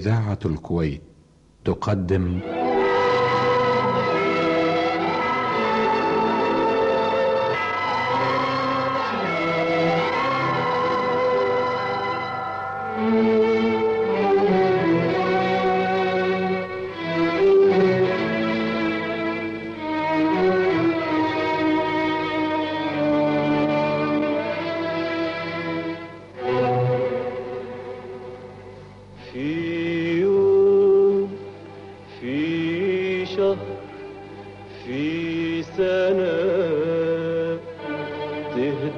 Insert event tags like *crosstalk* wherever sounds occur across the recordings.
إذاعة الكويت تقدم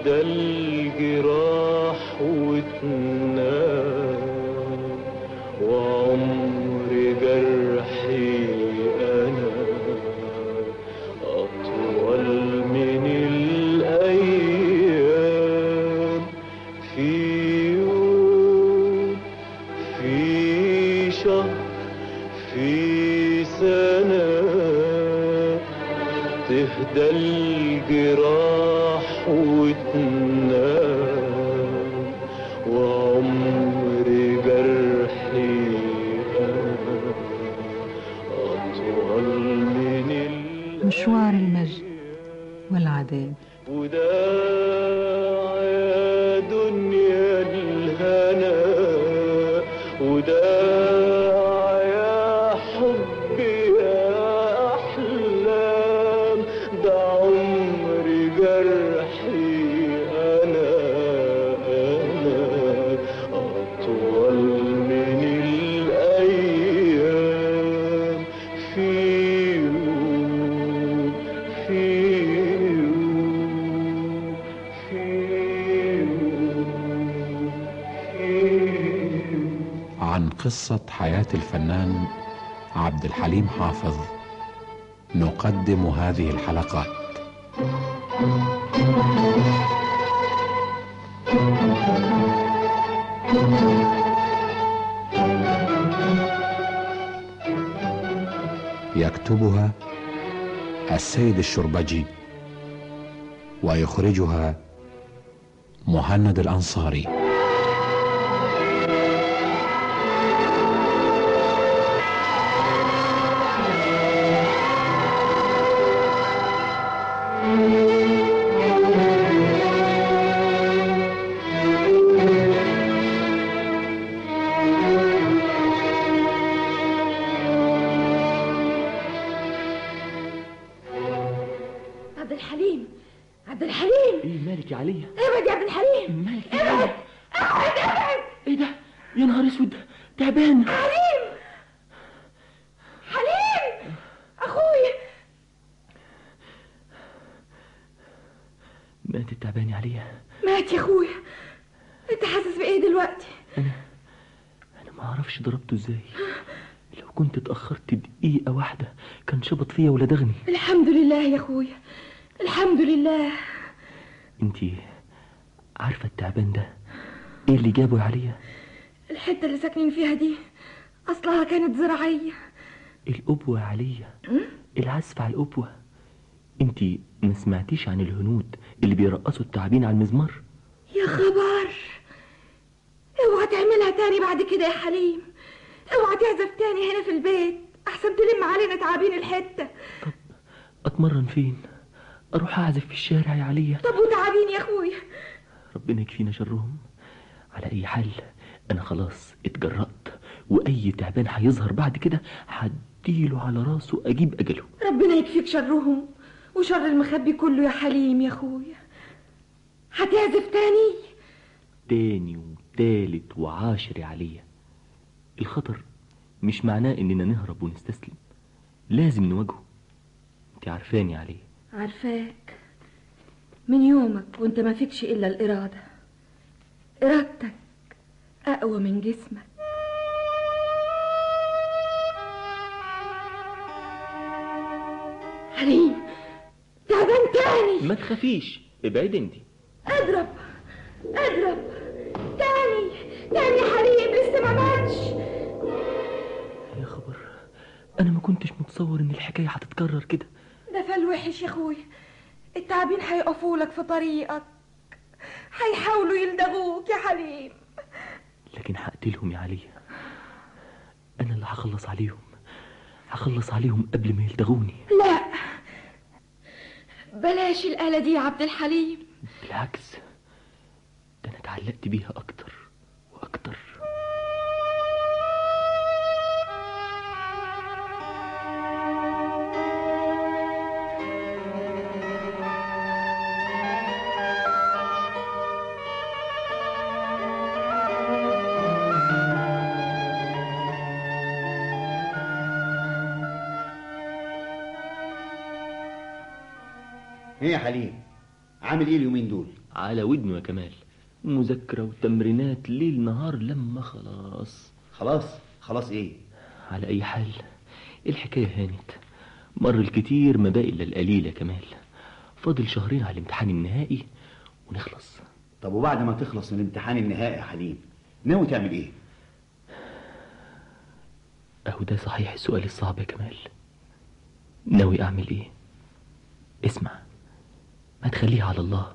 الجراح وتنام. مشوار المجد والعذاب. عن قصة حياة الفنان عبد الحليم حافظ. نقدم هذه الحلقات. يكتبها السيد الشربجي ويخرجها مهند الأنصاري. كنت اتاخرت دقيقة واحدة كان شبط فيا ولا دغني؟ الحمد لله يا أخويا الحمد لله. انتي عارفة التعبان ده؟ إيه اللي جابه يا عليا؟ الحتة اللي ساكنين فيها دي أصلها كانت زراعية. الأبوة يا عليا العزف على الأبوة انتي ما سمعتيش عن الهنود اللي بيرقصوا التعابين على المزمار؟ يا خبر! اوعى تعملها تاني بعد كده يا حليم. اوعى تعزف تاني هنا في البيت. أحسن تلم علينا تعابين الحتة. أتمرن فين؟ أروح أعزف في الشارع يا عليا. طب وتعابين يا اخويا ربنا يكفينا شرهم. على أي حال أنا خلاص اتجرأت وأي تعبان هيظهر بعد كده هديله على راسه أجيب أجله. ربنا يكفيك شرهم وشر المخبي كله يا حليم يا اخويا هتعزف تاني؟ تاني وتالت وعاشر يا عليا. الخطر مش معناه إننا نهرب ونستسلم. لازم نواجهه. أنت عارفاني يا عليا عارفاك. من يومك وانت ما فيكش إلا الإرادة. إرادتك أقوى من جسمك. حليم تعبان تاني. ما تخافيش. ابعد انت. اضرب اضرب. تاني تاني حليم لسه ما ماتش. أنا ما كنتش متصور إن الحكاية هتتكرر كده. ده فال وحش يا اخويا التعابين هيقفوا لك في طريقك. هيحاولوا يلدغوك يا حليم. لكن هقتلهم يا عليا الله هخلص عليهم. هخلص عليهم قبل ما يلدغوني. لا. بلاش الآلة دي يا عبد الحليم. بالعكس ده أنا اتعلقت بيها أكتر وأكتر. إيه يا حليم؟ عامل إيه اليومين دول؟ على ودنه يا كمال. مذاكرة وتمرينات ليل نهار لما خلاص. خلاص؟ خلاص إيه؟ على أي حال الحكاية هانت. مر الكتير ما باقي إلا القليل يا كمال. فاضل شهرين على الامتحان النهائي ونخلص. طب وبعد ما تخلص من الامتحان النهائي يا حليم ناوي تعمل إيه؟ أهو ده صحيح السؤال الصعب يا كمال. ناوي أعمل إيه؟ اسمع. ما تخليها على الله.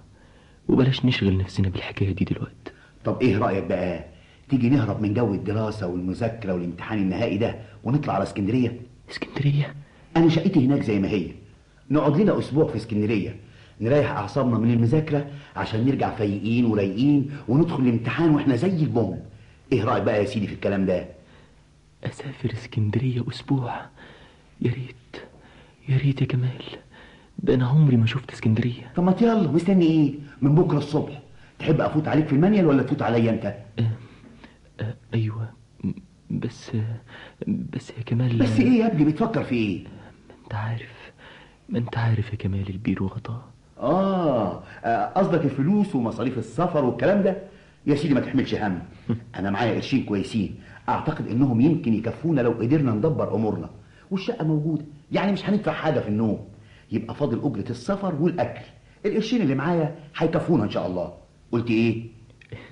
وبلاش نشغل نفسنا بالحكاية دي دلوقتي. طب إيه رأيك بقى؟ تيجي نهرب من جو الدراسة والمذاكرة والامتحان النهائي ده ونطلع على اسكندرية؟ اسكندرية؟ أنا شقتي هناك زي ما هي. نقعد لنا أسبوع في اسكندرية. نريح أعصابنا من المذاكرة عشان نرجع فايقين ورايقين وندخل الامتحان وإحنا زي البوم. إيه رأيك بقى يا سيدي في الكلام ده؟ أسافر اسكندرية أسبوع. يا ريت. يا ريت يا كمال ده أنا عمري ما شفت اسكندرية. طب ما يلا مستني إيه؟ من بكرة الصبح. تحب أفوت عليك في المانيال ولا تفوت عليا أنت؟ آه أيوة. م- بس بس يا كمال. بس إيه يا ابني؟ بتفكر في إيه؟ ما أنت عارف ما أنت عارف يا كمال البيرو غطاه آه آه، قصدك الفلوس ومصاريف السفر والكلام ده؟ يا سيدي ما تحملش هم. *laughs* أنا معايا قرشين كويسين. أعتقد إنهم يمكن يكفونا لو قدرنا ندبر أمورنا. والشقة موجودة يعني مش هندفع حاجة في النوم. يبقى فاضل اجره السفر والأكل. القرشين اللي معايا هيكفونا إن شاء الله. قلت إيه؟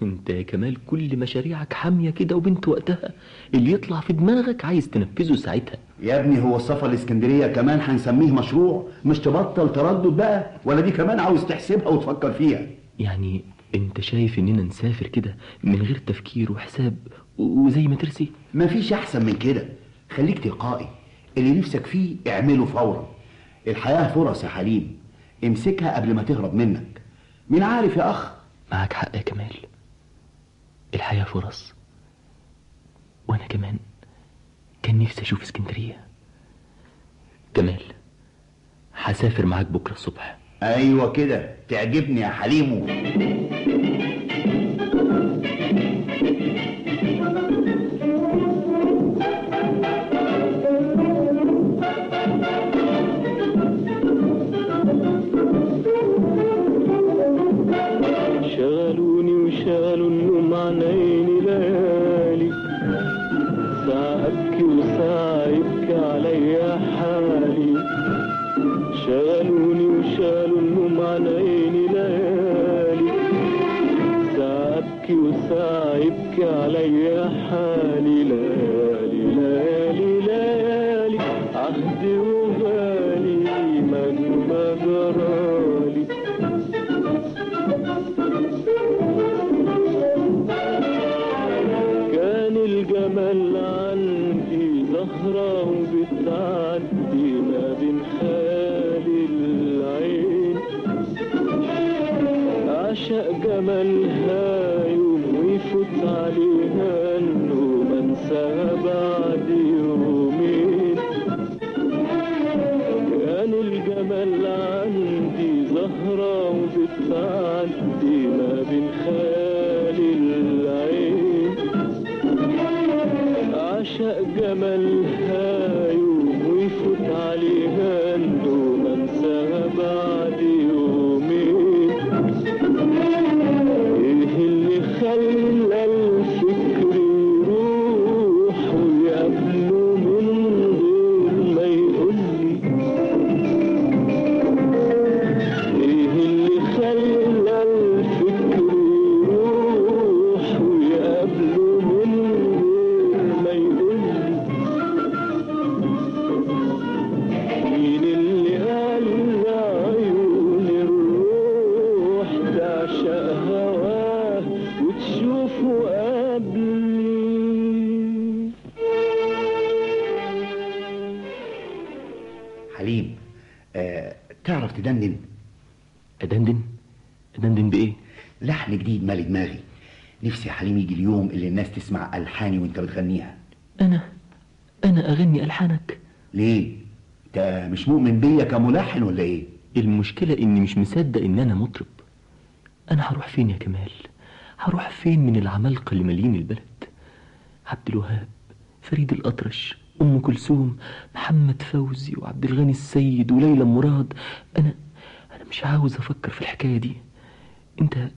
أنت يا كمال كل مشاريعك حامية كده وبنت وقتها. اللي يطلع في دماغك عايز تنفذه ساعتها. يا ابني هو السفر الاسكندريه كمان هنسميه مشروع. مش تبطل تردد بقى ولا دي كمان عاوز تحسبها وتفكر فيها. يعني أنت شايف إننا نسافر كده من غير تفكير وحساب وزي ما ترسي؟ مفيش أحسن من كده. خليك تلقائي. اللي نفسك فيه اعمله فورا. الحياة فرص يا حليم. امسكها قبل ما تهرب منك. مين عارف يا أخ؟ معاك حق يا كمال. الحياة فرص. وأنا كمان كان نفسي أشوف اسكندرية. كمال هسافر معاك بكرة الصبح. أيوه كده. تعجبني يا حليمو. تدندن. أدندن؟ أدندن بإيه؟ لحن جديد مالي دماغي. نفسي يا حليم يجي اليوم اللي الناس تسمع ألحاني وأنت بتغنيها. أنا؟ أنا أغني ألحانك. ليه؟ أنت مش مؤمن بيا كملحن ولا إيه؟ المشكلة إني مش مصدق إن أنا مطرب. أنا هروح فين يا كمال؟ هروح فين من العمالقة اللي مالين البلد؟ عبد الوهاب فريد الأطرش أم كلثوم محمد فوزي وعبد الغني السيد وليلى مراد. أنا أنا مش عاوز أفكر في الحكاية دي. أنت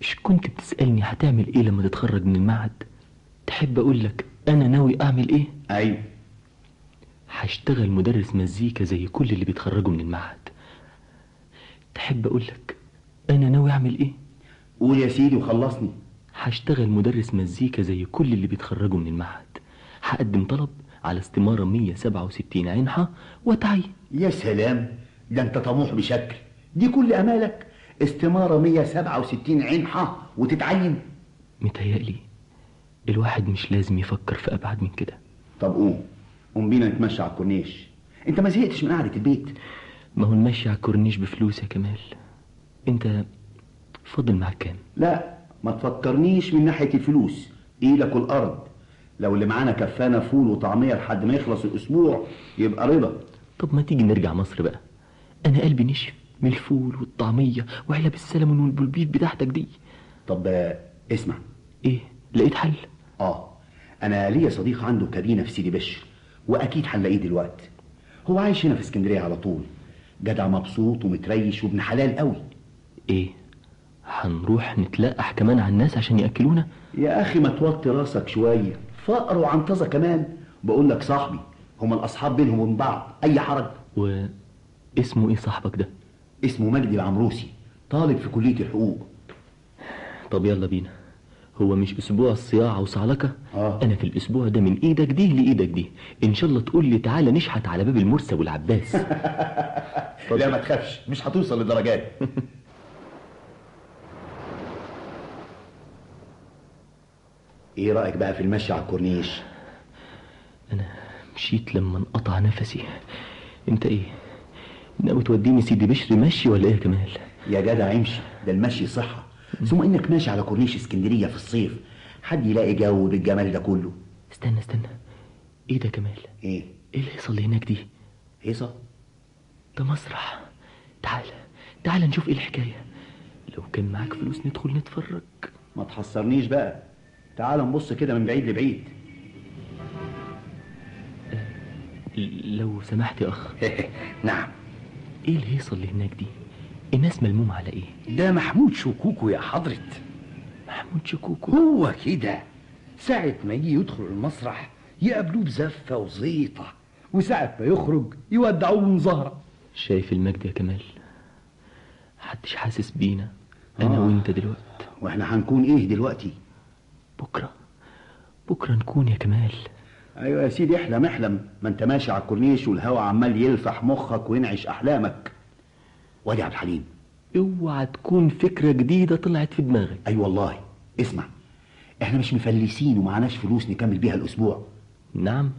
مش كنت بتسألني هتعمل إيه لما تتخرج من المعهد؟ تحب أقول لك أنا ناوي أعمل إيه؟ أيوه هشتغل مدرس مزيكا زي كل اللي بيتخرجوا من المعهد. تحب أقول لك أنا ناوي أعمل إيه؟ قول يا سيدي وخلصني. هشتغل مدرس مزيكا زي كل اللي بيتخرجوا من المعهد. هقدم طلب على استمارة 167 عنحة واتعين يا سلام ده انت طموح بشكل. دي كل أمالك. استمارة 167 عنحة وتتعين. متهيألي الواحد مش لازم يفكر في أبعد من كده. طب قوم قوم بينا نتمشى على الكورنيش. أنت ما زهقتش من قعدة البيت. ما هو المشي على الكورنيش بفلوس يا كمال. أنت فاضل معاك كام؟ لا ما تفكرنيش من ناحية الفلوس. إيدك والأرض. لو اللي معانا كفانا فول وطعمية لحد ما يخلص الأسبوع يبقى رضا. طب ما تيجي نرجع مصر بقى. أنا قلبي نشف من الفول والطعمية وعلب السلمون والبلبيت بتاعتك دي. طب اسمع. إيه؟ لقيت حل؟ آه. أنا ليا صديق عنده كابينة في سيدي بشر وأكيد هنلاقيه دلوقتي. هو عايش هنا في اسكندرية على طول. جدع مبسوط ومتريش وابن حلال قوي. إيه؟ هنروح نتلقح كمان على الناس عشان يأكلونا؟ يا أخي ما توطي راسك شوية. فقر وعنطزة كمان. بقول لك صاحبي هما الأصحاب بينهم وبين بعض أي حرج؟ واسمه إيه صاحبك ده؟ اسمه مجدي العمروسي طالب في كلية الحقوق. طب يلا بينا. هو مش أسبوع الصياعة وصعلكة؟ آه. أنا في الأسبوع ده من إيدك دي لإيدك دي. إن شاء الله تقول لي تعالى نشحت على باب المرسى والعباس. *laughs* لا ما تخافش مش هتوصل لدرجات *laughs* إيه رأيك بقى في المشي على الكورنيش؟ أنا مشيت لما انقطع نفسي. أنت إيه؟ ناوي توديني سيدي بشر مشي ولا إيه يا كمال يا جدع امشي ده المشي صحة. ثم إنك ماشي على كورنيش اسكندرية في الصيف حد يلاقي جو بالجمال ده كله؟ استنى استنى. إيه ده كمال إيه؟ إيه اللي يحصل اللي هناك دي؟ هيصة؟ ده مسرح. تعال تعال نشوف إيه الحكاية. لو كان معاك فلوس ندخل نتفرج. ما تحصرنيش بقى. تعال نبص كده من بعيد لبعيد. لو سمحت يا أخ. *laughs* نعم. إيه الهيصة اللي هناك دي؟ الناس ملمومة على إيه؟ ده محمود شكوكو يا حضرة. محمود شكوكو؟ هو كده. ساعة ما يجي يدخل المسرح يقابلوه بزفة وزيطة وساعة ما يخرج يودعوه بمظاهرة شايف المجد يا كمال؟ محدش حاسس بينا أنا آه. وأنت دلوقتي وإحنا هنكون إيه دلوقتي؟ بكرة. بكرة نكون يا كمال. أيوه يا سيدي احلم احلم. ما انت ماشي على الكورنيش والهوا عمال يلفح مخك وينعش أحلامك. وادي عبد الحليم. اوعى تكون فكرة جديدة طلعت في دماغك. أي والله. اسمع إحنا مش مفلسين ومعناش فلوس نكمل بيها الأسبوع. نعم.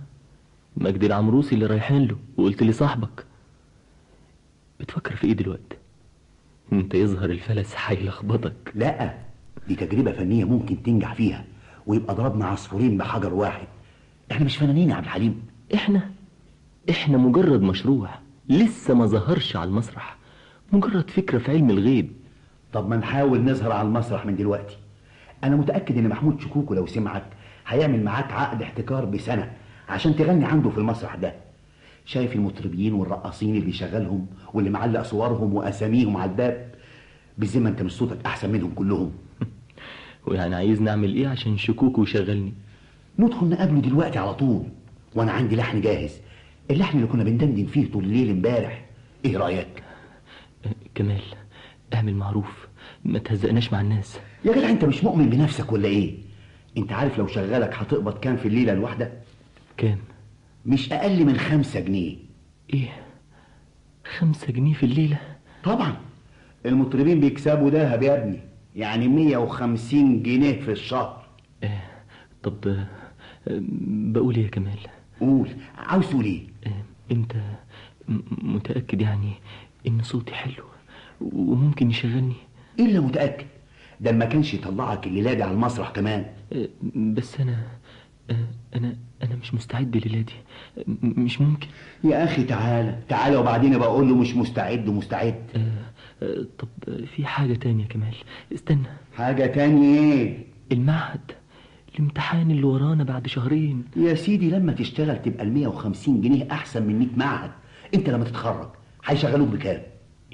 مجدي العمروسي اللي رايحين له وقلت لي صاحبك بتفكر في إيه دلوقتي؟ أنت يظهر الفلس هيلخبطك. لا دي تجربة فنية ممكن تنجح فيها. ويبقى ضربنا عصفورين بحجر واحد. إحنا مش فنانين يا عبد الحليم. إحنا؟ إحنا مجرد مشروع لسه ما ظهرش على المسرح. مجرد فكرة في علم الغيب. طب ما نحاول نظهر على المسرح من دلوقتي. أنا متأكد إن محمود شكوكو لو سمعك هيعمل معاك عقد احتكار بسنة عشان تغني عنده في المسرح ده. شايف المطربين والرقاصين اللي بيشغلهم واللي معلق صورهم وأساميهم على الباب؟ بالذمة أنت مش صوتك أحسن منهم كلهم. ويعني عايز نعمل إيه عشان شكوكو يشغلني؟ ندخل نقابله دلوقتي على طول وأنا عندي لحن جاهز. اللحن اللي كنا بندندن فيه طول الليل امبارح إيه رأيك؟ كمال اعمل معروف ما تهزقناش مع الناس. يا جدع أنت مش مؤمن بنفسك ولا إيه؟ أنت عارف لو شغلك هتقبض كام في الليلة الواحدة؟ كام؟ مش أقل من خمسة جنيه. إيه؟ خمسة جنيه في الليلة؟ طبعا. المطربين بيكسبوا دهب يا ابني. يعني 150 جنيه في الشهر. آه، طب بقول إيه يا كمال؟ قول عاوز تقول إيه؟ آه، أنت م- متأكد يعني إن صوتي حلو وممكن يشغلني؟ الا متأكد؟ ده ما كانش يطلعك الليلة دي على المسرح كمان. أه، بس أنا أه، أنا أنا مش مستعد للادي م- مش ممكن. يا أخي تعالى تعالى وبعدين أبقى أقول له مش مستعد ومستعد أه، طب في حاجة تانية كمال. استنى. حاجة تانية إيه؟ المعهد الامتحان اللي ورانا بعد شهرين. يا سيدي لما تشتغل تبقى ال 150 جنيه أحسن من 100 معهد. أنت لما تتخرج هيشغلوك بكام؟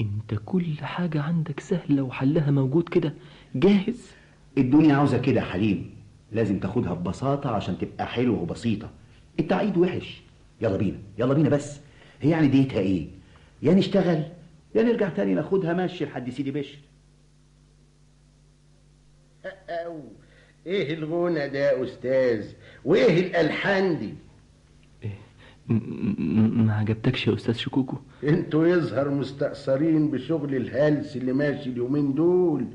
أنت كل حاجة عندك سهلة وحلها موجود كده. جاهز؟ الدنيا عاوزة كده يا حليم. لازم تاخدها ببساطة عشان تبقى حلوة وبسيطة. التعقيد وحش. يلا بينا. يلا بينا بس. هي يعني ديتها إيه؟ يا نشتغل يا نرجع تاني ناخدها ماشي لحد سيدي بشر. أو. إيه الغنى ده يا أستاذ؟ وإيه الألحان دي؟ م- ما عجبتكش يا أستاذ شكوكو؟ أنتوا يظهر مستأثرين بشغل الهلس اللي ماشي اليومين دول.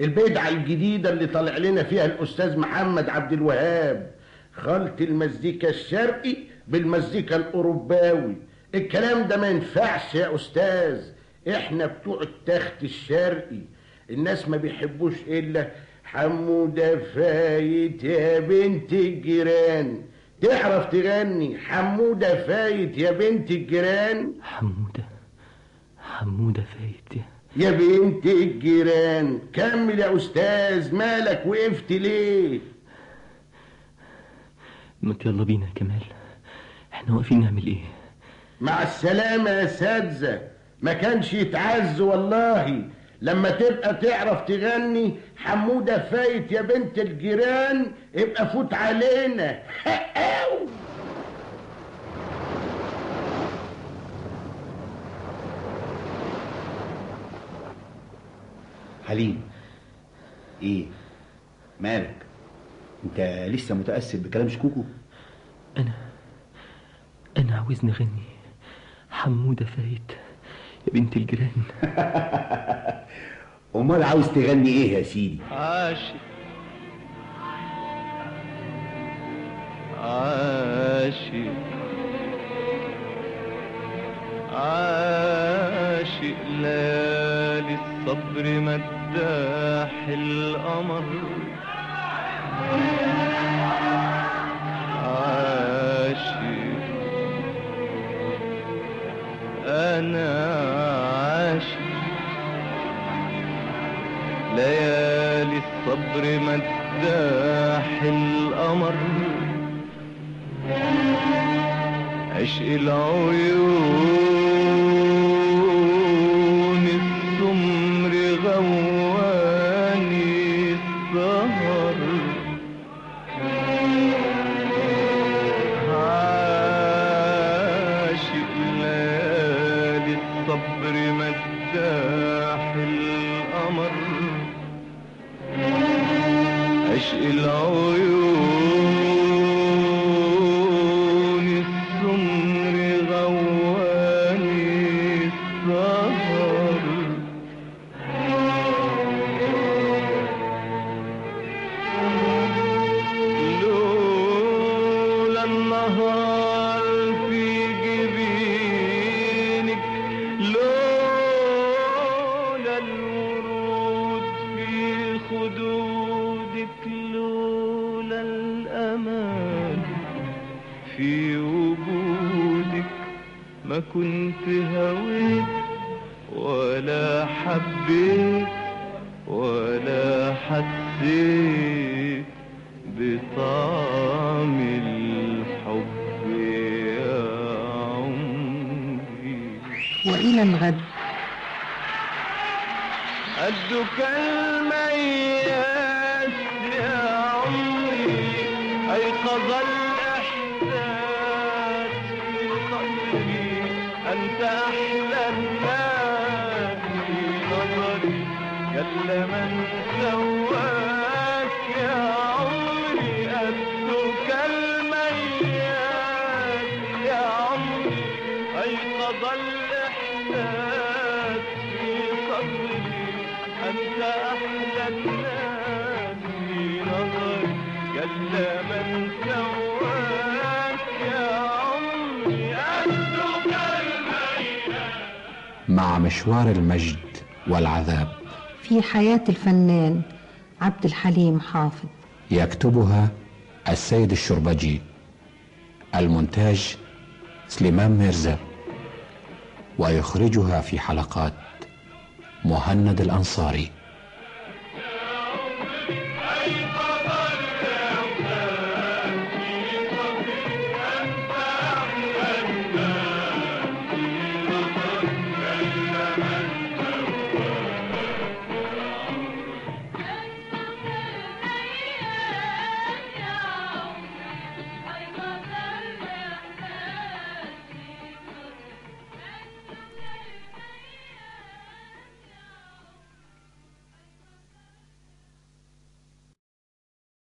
البدعة الجديدة اللي طالع لنا فيها الأستاذ محمد عبد الوهاب. خلط المزيكا الشرقي بالمزيكا الأوروباوي. الكلام ده ما ينفعش يا أستاذ. إحنا بتوع التخت الشرقي. الناس ما بيحبوش إلا حمودة فايت يا بنت الجيران. تعرف تغني حمودة فايت يا بنت الجيران؟ حمودة حمودة فايت يا بنت الجيران كمل يا أستاذ مالك وقفت ليه؟ ما يلا بينا يا كمال. إحنا واقفين نعمل إيه؟ مع السلامة يا سادزة. ما كانش يتعز والله. لما تبقى تعرف تغني حمودة فايت يا بنت الجيران ابقى فوت علينا. *laughs* حليم إيه؟ مالك؟ انت لسه متاثر بكلام شكوكو؟ أنا أنا عاوز نغني حمودة فايت. يا بنت الجيران. *laughs* أمال عاوز تغني إيه يا سيدي؟ عاشق. عاشق. عاشق ليالي الصبر مداح القمر. أنا عاشق ليالي الصبر مداح القمر. عشق العيون الصبر مداح القمر عشق العيون في وجودك. ما كنت هويت ولا حبيت ولا حسيت بطعم الحب يا عمري. وإلى الغد قدك المياس مع مشوار المجد والعذاب. في حياة الفنان عبد الحليم حافظ. يكتبها السيد الشربجي. المونتاج سليمان ميرزا. ويخرجها في حلقات مهند الأنصاري.